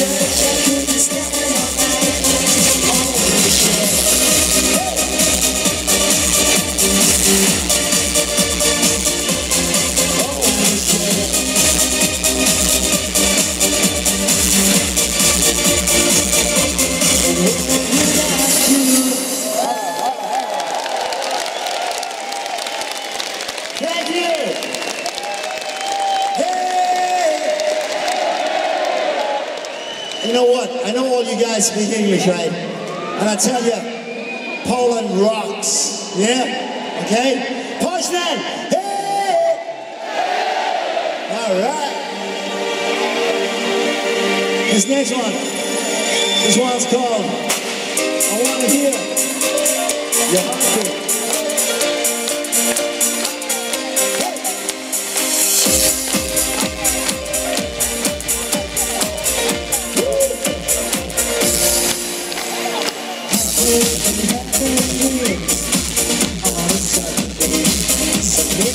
Thank You know what? I know all you guys speak English, right? And I tell you, Poland rocks. Yeah? Okay? Poznan! Hey! All right. This next one, this one's called I Want to Hear Your Heartbeat.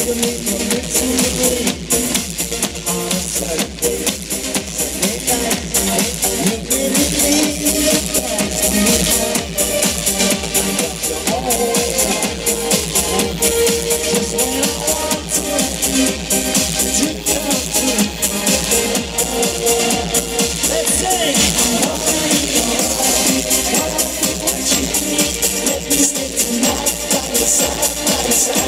Let me stay tonight by your side, by your side.